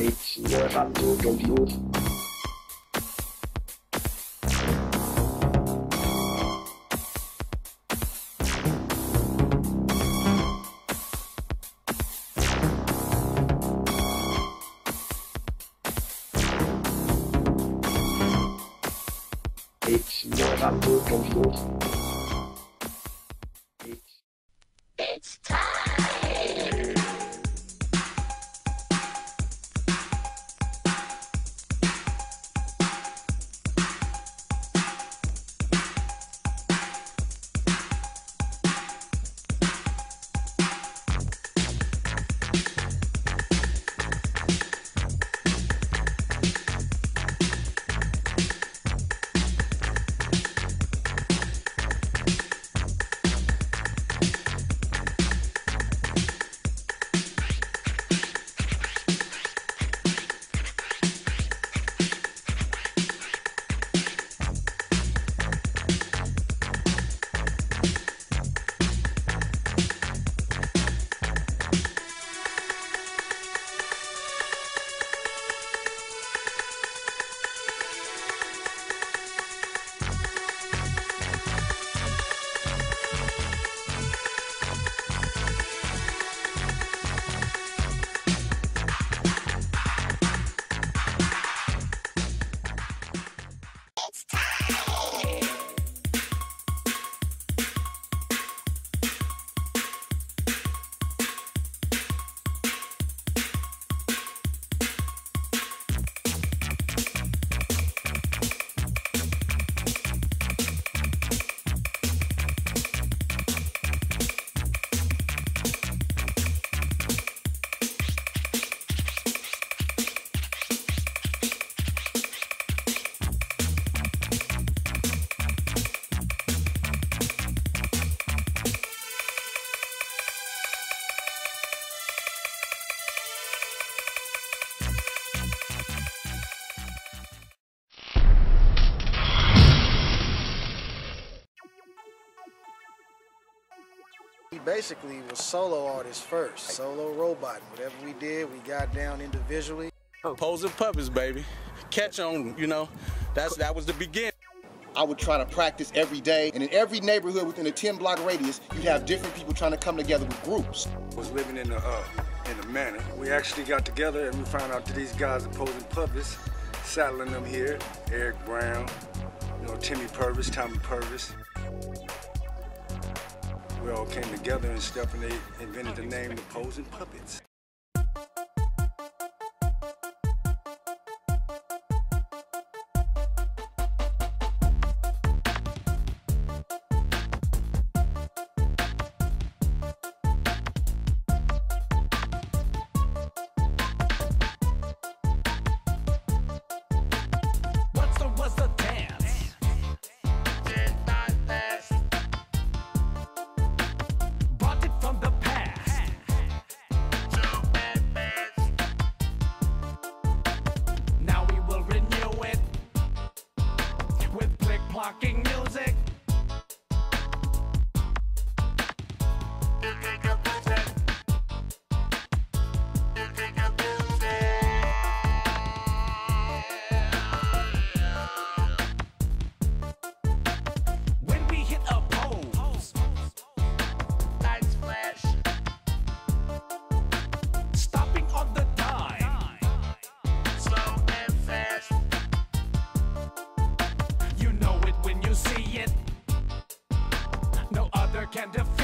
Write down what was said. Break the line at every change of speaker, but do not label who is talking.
Ignorando compute. Ignorando compute. Ignorando compute. Ignorando compute.
He basically was solo artist first, solo robot. Whatever we did, we got down individually.
Posing puppets, baby. Catch on, you know. That's that was the beginning.
I would try to practice every day, and in every neighborhood within a 10 block radius, you'd have different people trying to come together with groups.
was living in the uh, in the manor. We actually got together and we found out that these guys are posing puppets, saddling them here. Eric Brown, you know, Timmy Purvis, Tommy Purvis. We all came together and they invented the name the posing puppets.
Fucking Can't define.